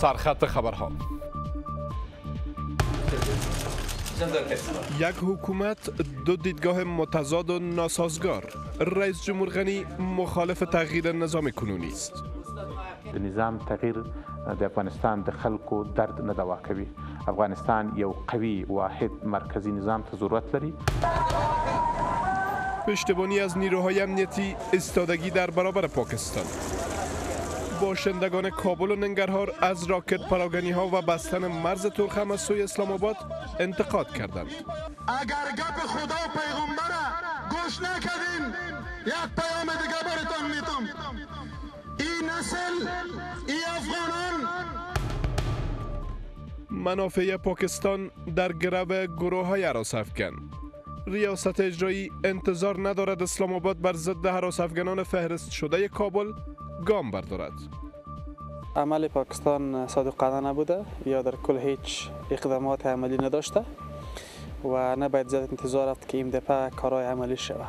سرخط خبرها. یک حکومت دو دیدگاه متضاد و ناسازگار. رئیس جمهور غنی مخالف تغییر نظام کنونی است. نظام تغییر د افغانستان د خلکو درد نه دوا کوي. افغانستان یو قوي واحد مرکزی نظام ته ضرورت لري. پشتیبانی از نیروهای امنیتی استادگی در برابر پاکستان. باشندگان کابل و ننگرهار از راکت پراگنی ها و بستن مرز ترخم از سوی اسلام آباد انتقاد کردند. اگر گپ خدا و پیغمبر گوش نکردین. یک پیام دیگه براتان میتم این نسل این افغانان. منافع پاکستان در گرو گروه های عراس افغان ریاست اجرایی انتظار ندارد اسلام آباد بر ضد حراس افغانان فهرست شده کابل گام بردارد. عمل پاکستان صادقانه نبوده یا در کل هیچ اقدامات عملی نداشته و نباید زیاد انتظار رفت که این دفعه کارهای عملی شود.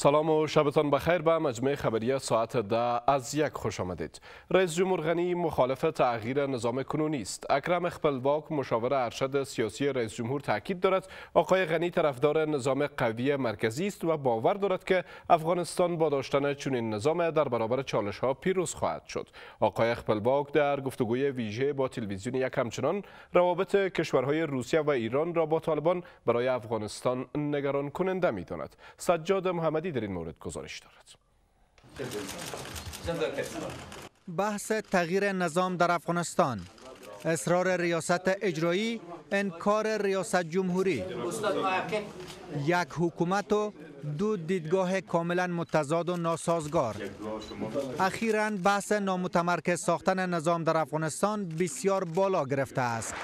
سلام و شبتان بخیر به مجمع خبری ساعت ده از یک خوش آمدید. رئیس جمهور غنی مخالف تغییر نظام کنونی است. اکرم اخپلواک مشاور ارشد سیاسی رئیس جمهور تاکید دارد آقای غنی طرفدار نظام قوی مرکزی است و باور دارد که افغانستان با داشتن چنین نظام در برابر چالش ها پیروز خواهد شد. آقای اخپلواک در گفتگوی ویژه با تلویزیون یک همچنان روابط کشورهای روسیه و ایران را با طالبان برای افغانستان نگران کننده می داند سجاد محمدی در این مورد گزارش دارد. بحث تغییر نظام در افغانستان اصرار ریاست اجرایی انکار ریاست جمهوری. یک حکومت و دو دیدگاه کاملا متضاد و ناسازگار. اخیرا بحث نامتمرکز ساختن نظام در افغانستان بسیار بالا گرفته است.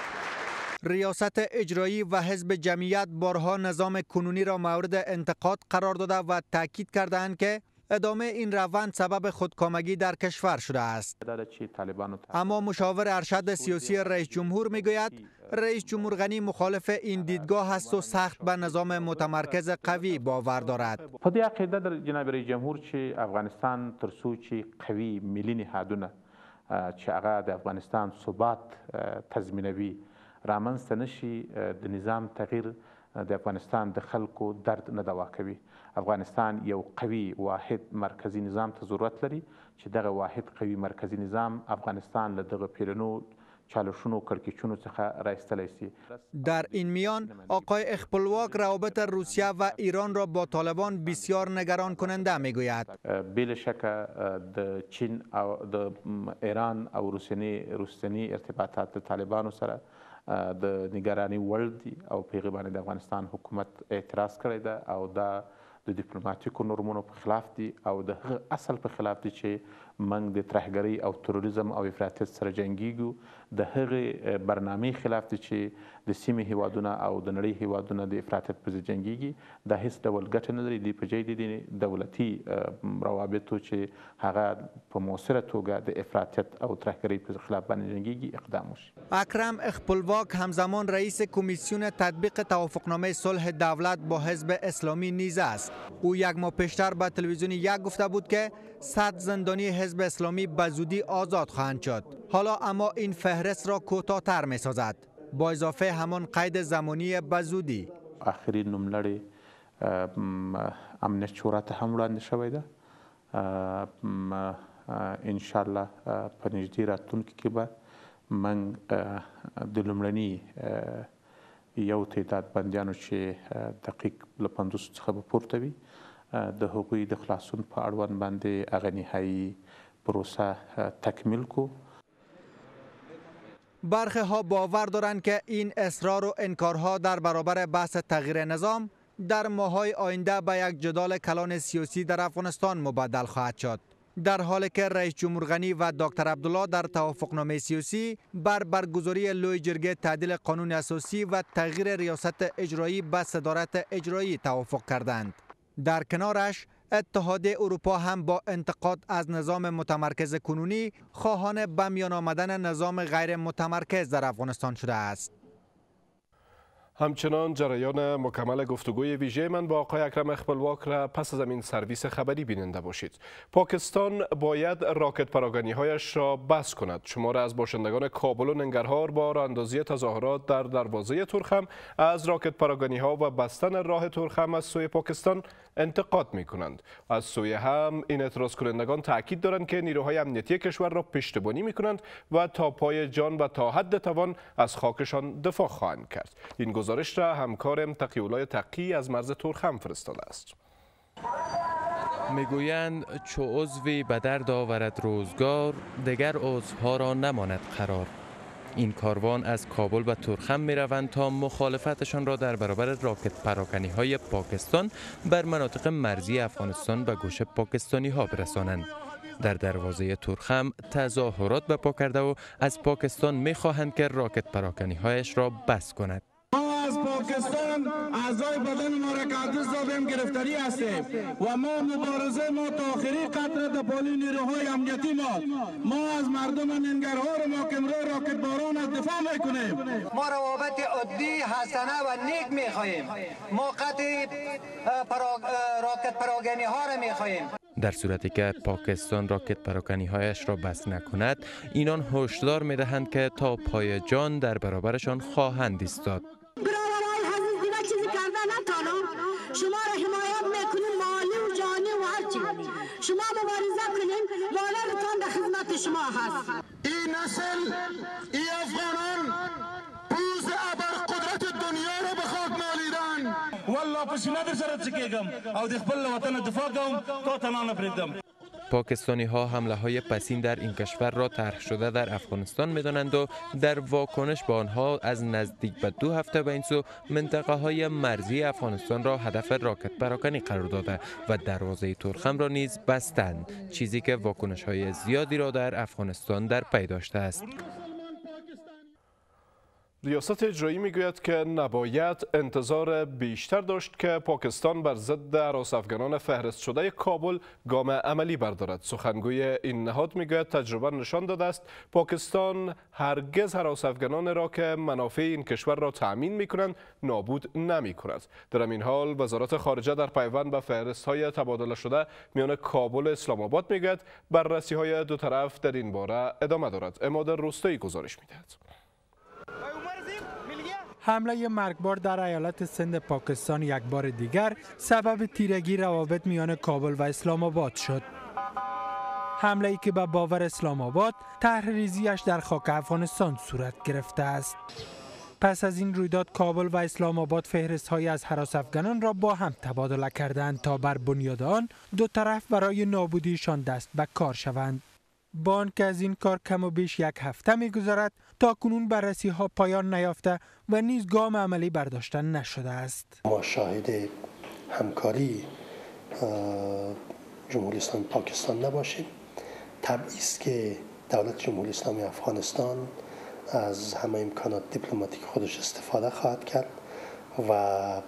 ریاست اجرایی و حزب جمعیت بارها نظام کنونی را مورد انتقاد قرار داده و تاکید کردند که ادامه این روند سبب خودکامگی در کشور شده است. اما مشاور ارشد سیاسی رئیس جمهور می‌گوید رئیس جمهور غنی مخالف این دیدگاه است و سخت به نظام متمرکز قوی باور دارد. دې عقیده در جناب رئیس جمهور چې افغانستان تر څو چې قوي ملي نهادونه چې هغه افغانستان ثبات تضمینوي رامنځته نشي د نظام تغییر د افغانستان د خلکو درد نه دوا کوي. افغانستان یو قوي واحد مرکزی نظام ته ضرورت لري چې دغه واحد قوي مرکزی نظام افغانستان له دغه پیرنو چالشونو کړکېچونو څخه رایستلی سي در این میان آقای اخپلواک روابط روسیه و ایران را با طالبان بسیار نگران کننده میگوید. بلا شک د چین او د ایران او روسیې روسیې ارتباطات د طالبانو سره د نگرانی وړ دي او په هغې باندې د افغانستان حکومت اعتراض کړی ده او دا د ډیپلوماټیکو نورمونو په خلاف دي او د هغه اصل په خلاف دي چې موږ د ترهګرۍ او تروریزم او افراطیت سره جنګیږو. د هغې برنامې خلاف دي چې د سیمې هیوادونه او د نړۍ هیوادونه د افراطیت ضد جنګیږي. دا هیڅ ډول ګټه نه لري. دوی په جای دي دولتي روابطو چې هغه په مؤثره توګه د افراطیت او ترهګرۍ پر خلاف باندې جنګیږي اقدام وشي. اکرم اخپلواک همزمان رئیس کمیسیون تطبیق توافقنامه صلح دولت با حزب اسلامی نیز است. او یک ماه پیشتر به تلویزیون یک گفته بود که صد زندانی حزب اسلامی به زودی آزاد خواهند شد. حالا اما این فهرست را کوتاه‌تر می سازد با اضافه همان قید زمانی به زودی آخرین نوملړی امنیت شورا ته هم وړاندې شوی ده ان شاء الله په نږدې راتلونکي کې به من د لومړني یو تعداد بندیانو چې دقیق له پنځوسو څخه به پورته وي د هغوی د خلاصون په اړوند باندې هغه نهایی پروسه تکمیل کو برخی ها باور دارند که این اصرار و انکارها در برابر بحث تغییر نظام در ماهای آینده به یک جدال کلان سیاسی در افغانستان مبدل خواهد شد. در حالی که رئیس جمهور غنی و دکتر عبدالله در توافقنامه سیاسی بر برگزاری لوی جرگه تعدیل قانون اساسی و تغییر ریاست اجرایی به صدارت اجرایی توافق کردند. در کنارش اتحاد اروپا هم با انتقاد از نظام متمرکز کنونی خواهان به میان آمدن نظام غیر متمرکز در افغانستان شده است. همچنان جریان مکمل گفتگوی ویژه من با آقای اکرم اخبلواک را پس از این سرویس خبری بیننده باشید. پاکستان باید راکت پراگانی هایش را بس کند. شماره از باشندگان کابل و ننگرهار با راندازی تظاهرات در دروازه ترخم از راکت پراگانی ها و بستن راه ترخم از سوی پاکستان انتقاد می کنند از سوی هم این اعتراض کنندگان تاکید دارند که نیروهای امنیتی کشور را پشتیبانی می کنند و تا پای جان و تا حد توان از خاکشان دفاع خواهند کرد. این گزارش را همکارم تقیولای تقی از مرز ترخم فرستاده است می‌گویند چو عضوی به درد آورد روزگار دگر عضوها را نماند قرار این کاروان از کابل و ترخم می روند تا مخالفتشان را در برابر راکت پراکنی های پاکستان بر مناطق مرزی افغانستان و گوش پاکستانی ها برسانند. در دروازه ترخم تظاهرات به پا کرده و از پاکستان می خواهند که راکت پراکنی هایش را بس کند. از پاکستان اعضای بدن ما را که دادیم گرفتاری هستیم. و ما مبارزه ما تا آخری قطره در پالی نیروهای امنیتی ما. ما از مردم ننگرهار ما که راکت باران از دفاع می‌کنیم. ما روابط عادی حسنه و نیک می‌خواهیم. ما قطع راکت پراگنی ها را می‌خواهیم. در صورتی که پاکستان راکت پراکنی هایش را بس نکند اینان هشدار می دهند که تا پای جان در برابرشان خواهند ایستاد. مالتان در خدمت شما هست این نسل این افغانان پوز ابر قدرت دنیا را به خاک مالیدن والله پسینه در سره چکیگم او د خپل وطن دفاع کوم تا تنانه پریدم پاکستانی ها حمله های پسین در این کشور را طرح شده در افغانستان می دانند و در واکنش به آنها از نزدیک به دو هفته به این سو منطقه های مرزی افغانستان را هدف راکت پراکنی قرار داده و دروازه ترخم را نیز بستند چیزی که واکنش های زیادی را در افغانستان در پی داشته است. ریاست اجرایی می‌گوید که نباید انتظار بیشتر داشت که پاکستان بر ضد افغانان فهرست شده کابل گام عملی بردارد. سخنگوی این نهاد می‌گوید تجربه نشان داده است. پاکستان هرگز افغانان را که منافع این کشور را تأمین می‌کنند نابود نمی کند در این حال وزارت خارجه در پیوند به فهرست های تبادله شده میان کابل و اسلام آباد می‌گوید بررسی های دو طرف در این باره ادامه دارد. اماد روستایی گزارش می‌دهد. حمله مرگبار در ایالت سند پاکستان یک بار دیگر سبب تیرگی روابط میان کابل و اسلام آباد شد. حمله ای که به باور اسلام آباد تحریزیش در خاک افغانستان صورت گرفته است. پس از این رویداد کابل و اسلام آباد فهرست های از حراس افغانان را با هم تبادله کردند تا بر بنیاد آن دو طرف برای نابودیشان دست به کار شوند. بان که از این کار کم و بیش یک هفته می گذارد تا کنون بررسی ها پایان نیافته و نیز گام عملی برداشته نشده است. ما شاهد همکاری جمهوری اسلامی پاکستان نباشیم. طبعی است که دولت جمهوری اسلامی افغانستان از همه امکانات دیپلماتیک خودش استفاده خواهد کرد و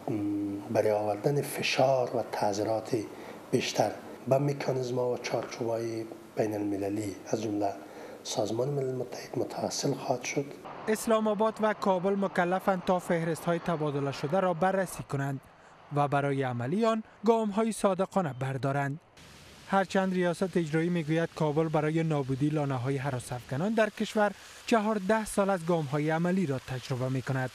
برای آوردن فشار و تعذیرات بیشتر به مکانیزم و چارچوبای بین المللی از جمله سازمان ملل متحد متوسل خواهد شد. اسلام آباد و کابل مکلفند تا فهرست های تبادله شده را بررسی کنند و برای عملی آن گام های صادقانه بردارند. هرچند ریاست اجرایی می‌گوید کابل برای نابودی لانه های حراس در کشور چهارده سال از گام های عملی را تجربه می کند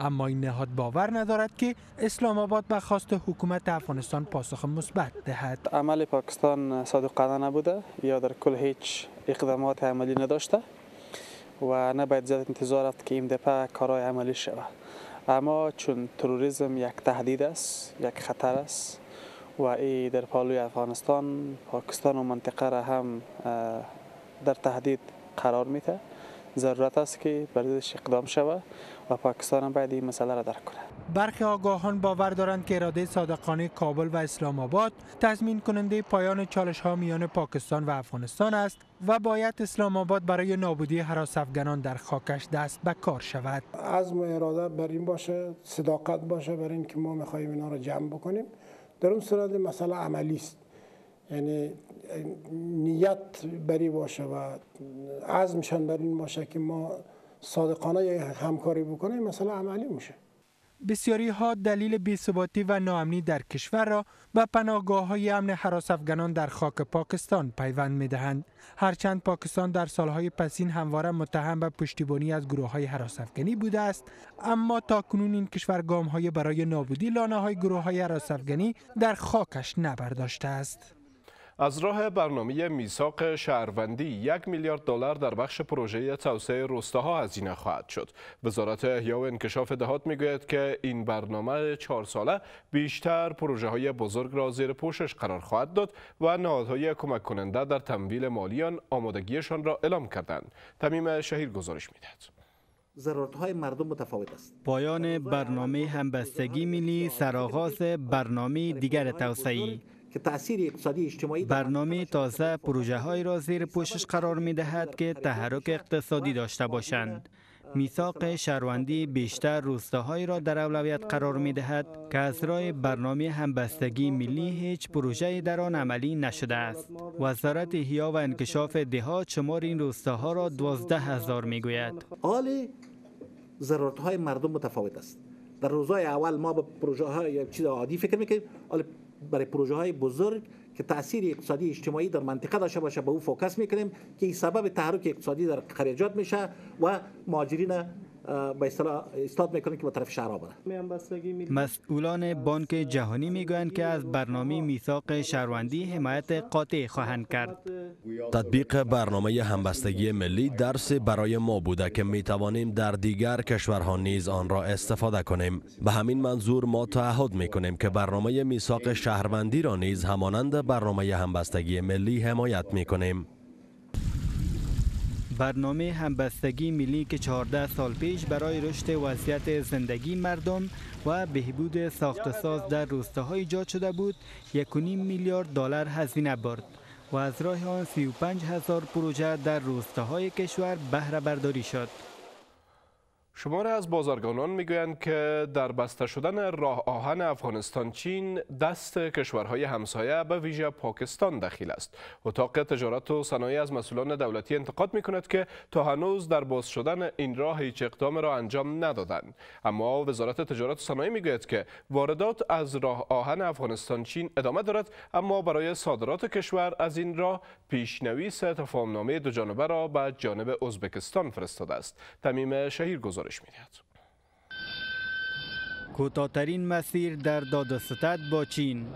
اما این نهاد باور ندارد که اسلام آباد به خواست حکومت افغانستان پاسخ مثبت دهد. عمل پاکستان صادقانه نبوده یا در کل هیچ اقدامات عملی نداشته و نباید زیاد انتظار رفت که این دفعه کارهای عملی شود. اما چون تروریسم یک تهدید است یک خطر است و ای در پالوی افغانستان پاکستان و منطقه را هم در تهدید قرار میده. ضرورت است که بردش اقدام شود و پاکستان هم باید این مسئله را درک کنه. برخی آگاهان باور دارند که اراده صادقانه کابل و اسلام آباد تضمین کننده پایان چالش ها میان پاکستان و افغانستان است و باید اسلام آباد برای نابودی حراس افغانان در خاکش دست به کار شود. عزم و اراده بر این باشه صداقت باشه بر این که ما می‌خواهیم اینا را جمع بکنیم. در اون صورت مسئله عملی است. یعنی نیت بری باشه و عزمشان بر این باشه که ما صادقانه همکاری بکنیم مسئله عملی میشه. بسیاری ها دلیل بیثباتی و ناامنی در کشور را به پناهگاه های امن حراس افغانان در خاک پاکستان پیوند می دهند. هرچند پاکستان در سالهای پسین همواره متهم به پشتیبانی از گروه های حراس افغانی بوده است اما تا کنون این کشور گام های برای نابودی لانه های گروه های حراس افغانی در خاکش نبرداشته است. از راه برنامه میثاق شهروندی یک میلیارد دلار در بخش پروژه توسعه روستاها هزینه خواهد شد. وزارت احیا و انکشاف دهات می‌گوید که این برنامه چهار ساله بیشتر پروژه های بزرگ را زیر پوشش قرار خواهد داد و نهادهای کمک کننده در تمویل مالیان آمادگیشان را اعلام کردند. تمیم شهیر گزارش می‌دهد. ضرورت های مردم متفاوت است. پایان برنامه همبستگی ملی سرآغاز برنامه دیگر توسعه تاثیر اقتصادی اجتماعی برنامه تازه پروژه های را زیر پوشش قرار می دهد که تحرک اقتصادی داشته باشند. میثاق شهروندی بیشتر روستاهایی را در اولویت قرار می دهد که از راه برنامه همبستگی ملی هیچ پروژه در آن عملی نشده است. وزارت احیا و انکشاف دهات شمار این روستاها را دوازده هزار می گوید. حال ضرورت های مردم متفاوت است. در روزهای اول ما به پروژه های چیز عادی فکر می‌کنیم برای پروژه های بزرگ که تاثیر اقتصادی اجتماعی در منطقه داشته باشه به او فوکس می‌کنیم که این سبب تحرک اقتصادی در خریجات میشه و مهاجرین به اصطلاح استاد می‌کنه که به طرف شهرها بره مسئولان بانک جهانی می‌گویند که از برنامه میثاق شهروندی حمایت قاطع خواهند کرد. تطبیق برنامه همبستگی ملی درس برای ما بوده که می توانیم در دیگر کشورها نیز آن را استفاده کنیم. به همین منظور ما تعهد می کنیم که برنامه میثاق شهروندی را نیز همانند برنامه همبستگی ملی حمایت می کنیم برنامه همبستگی ملی که 14 سال پیش برای رشد وضعیت زندگی مردم و بهبود ساخت ساز در روستاهای ایجاد شده بود یک میلیارد دلار هزینه برد و از راه آن 35 هزار پروژه در روستاهای کشور بهره برداری شد. شماره از بازرگانان می‌گویند که در بسته شدن راه آهن افغانستان چین دست کشورهای همسایه به ویژه پاکستان دخیل است. اتاق تجارت و صنایع از مسئولان دولتی انتقاد می‌کند که تا هنوز در باز شدن این راه هیچ اقدام را انجام ندادند. اما وزارت تجارت و صنایع می‌گوید که واردات از راه آهن افغانستان چین ادامه دارد اما برای صادرات کشور از این راه پیشنویس تفاهمنامه دو جانبه را به جانب ازبکستان فرستاده است. تمیم شهیر گزارش گزارش می‌دهد. کوتاهترین مسیر در داد با چین.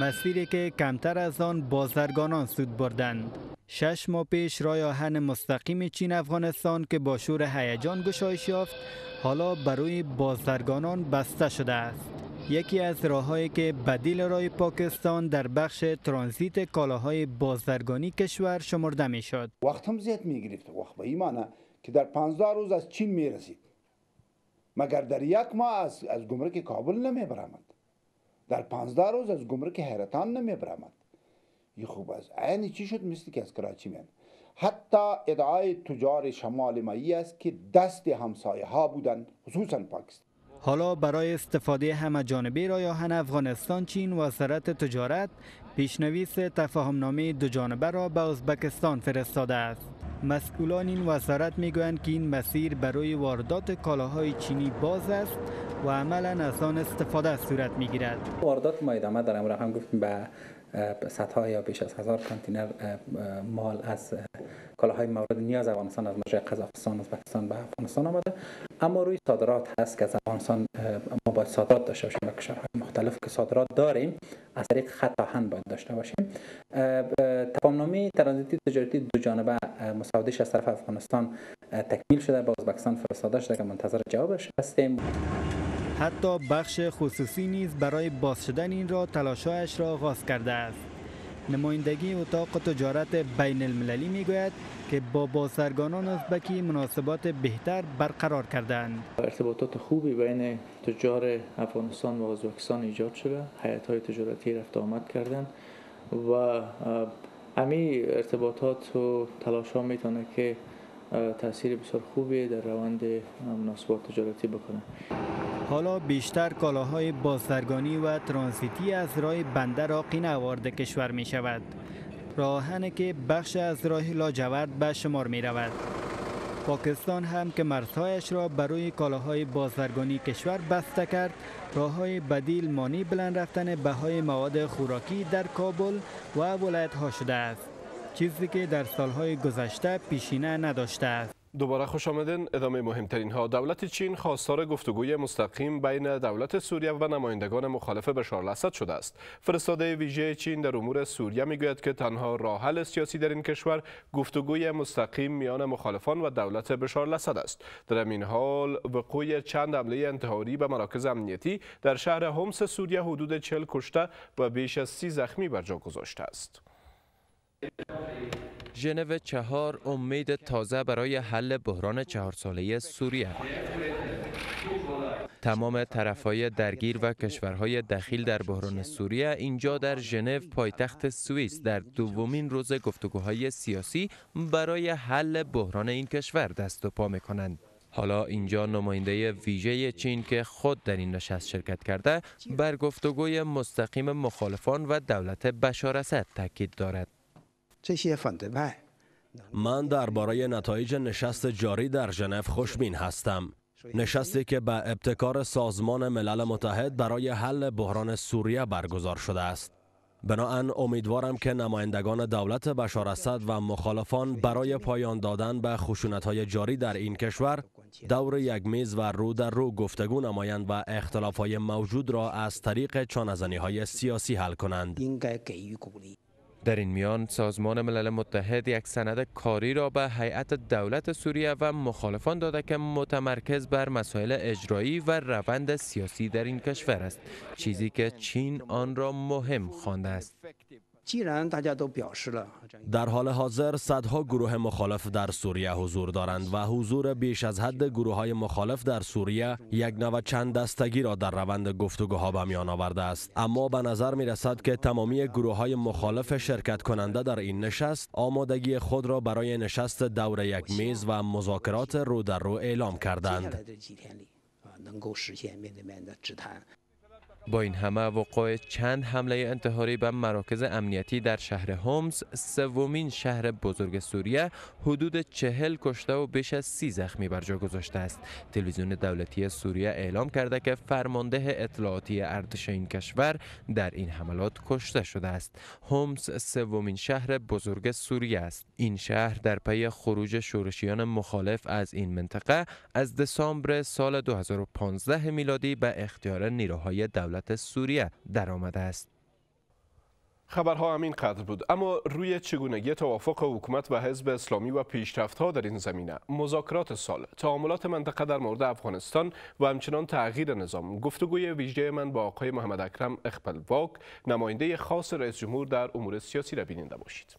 مسیری که کمتر از آن بازرگانان سود بردند. شش ماه پیش راه آهن مستقیم چین افغانستان که با شور هیجان گشایش یافت حالا برای بازرگانان بسته شده است. یکی از راههایی که بدیل راه پاکستان در بخش ترانزیت کالاهای بازرگانی کشور شمرده می شد وقت هم زیاد می گرفت وقت به ایمانه. که در 15 روز از چین می رسید مگر در یک ماه از, از گمرک کابل نمی برامد در 15 روز از گمرک حیرتان نمی برامد این خوب است عینی چی شد مثل که از کراچی میان حتی ادعای تجار شمال مایی است که دست همسایه ها بودند خصوصا پاکستان. حالا برای استفاده همه جانبه رایاهن افغانستان چین وزارت تجارت پیشنویس تفاهمنامه دو جانبه را به ازبکستان فرستاده است. مسئولان این وزارت می‌گویند که این مسیر برای واردات کالاهای چینی باز است و عملا از آن استفاده صورت می‌گیرد. واردات ما ادامه را هم گفتیم به صدها یا بیش از هزار کانتینر مال از کالاهای مورد نیاز افغانستان از مجرای قزاقستان ازبکستان به افغانستان آمده. اما روی صادرات هست که از افغانستان ما باید صادرات داشته باشیم به کشورهای مختلف که صادرات داریم از طریق خط آهن باید داشته باشیم. تفاهمنامه ترانزیتی تجارتی دو جانبه مساودش از طرف افغانستان تکمیل شده به ازبکستان فرستاده شده که منتظر جوابش هستیم. حتی بخش خصوصی نیز برای باز شدن این را تلاشایش را آغاز کرده است. نمایندگی اتاق تجارت بین المللی می گوید که با بازرگانان ازبکی مناسبات بهتر برقرار کردند. ارتباطات خوبی بین تجار افغانستان و ازبکستان ایجاد شده، حیات های تجارتی رفت آمد کردند و امی ارتباطات و تلاش ها می‌تونه که تاثیر بسیار خوبی در روند مناسبات تجارتی بکنه. حالا بیشتر کالاهای بازرگانی و ترانزیتی از راه بندر آقینه وارد کشور می شود. راهنه که بخش از راه لاجورد به شمار می رود. پاکستان هم که مرزهایش را برای کالاهای بازرگانی کشور بسته کرد راه های بدیل مانی بلند رفتن بهای مواد خوراکی در کابل و ولایت ها شده است. چیزی که در سالهای گذشته پیشینه نداشته است. دوباره خوش آمدین. ادامه مهمترین ها دولت چین خواستار گفتگوی مستقیم بین دولت سوریه و نمایندگان مخالف بشار الاسد شده است. فرستاده ویژه چین در امور سوریه می‌گوید که تنها راه حل سیاسی در این کشور گفتگوی مستقیم میان مخالفان و دولت بشار الاسد است. در این حال وقوع چند حمله انتحاری به مراکز امنیتی در شهر هومس سوریه حدود 40 کشته و بیش از 30 زخمی بر جا گذاشته است. ژنو چهار امید تازه برای حل بحران چهار ساله سوریه. تمام طرفهای درگیر و کشورهای دخیل در بحران سوریه اینجا در ژنو پایتخت سوئیس در دومین روز گفتگوهای سیاسی برای حل بحران این کشور دست و پا می‌کنند. حالا اینجا نماینده ویژه چین که خود در این نشست شرکت کرده بر گفتگوی مستقیم مخالفان و دولت بشار اسد تاکید دارد. من درباره نتایج نشست جاری در ژنو خوشبین هستم. نشستی که به ابتکار سازمان ملل متحد برای حل بحران سوریه برگزار شده است. بناهن امیدوارم که نمایندگان دولت بشار اسد و مخالفان برای پایان دادن به خشونت‌های جاری در این کشور دور یک میز و رو در رو گفتگو نمایند و اختلاف‌های موجود را از طریق های سیاسی حل کنند. در این میان سازمان ملل متحد یک سند کاری را به هیئت دولت سوریه و مخالفان داده که متمرکز بر مسائل اجرایی و روند سیاسی در این کشور است چیزی که چین آن را مهم خوانده است. در حال حاضر صدها گروه مخالف در سوریه حضور دارند و حضور بیش از حد گروه های مخالف در سوریه یک نوع چند دستگی را در روند گفتگوها به میان آورده است. اما به نظر می رسد که تمامی گروه های مخالف شرکت کننده در این نشست آمادگی خود را برای نشست دور یک میز و مذاکرات رو در رو اعلام کردند. با این همه وقوع چند حمله انتحاری به مراکز امنیتی در شهر هومز سومین شهر بزرگ سوریه حدود چهل کشته و بیش از سی زخمی بر جا گذاشته است. تلویزیون دولتی سوریه اعلام کرده که فرمانده اطلاعاتی ارتش این کشور در این حملات کشته شده است. هومز سومین شهر بزرگ سوریه است. این شهر در پی خروج شورشیان مخالف از این منطقه از دسامبر سال 2015 میلادی به اختیار نیروهای دولت دولت سوریه درآمده است. خبرها همین قدر بود. اما روی چگونگی توافق حکومت و حزب اسلامی و پیشرفتها در این زمینه؟ مذاکرات سال. تعاملات منطقه در مورد افغانستان و همچنان تغییر نظام. گفتگوی ویژه من با آقای محمد اکرم اخپلواک نماینده خاص رئیس جمهور در امور سیاسی را بیننده باشید.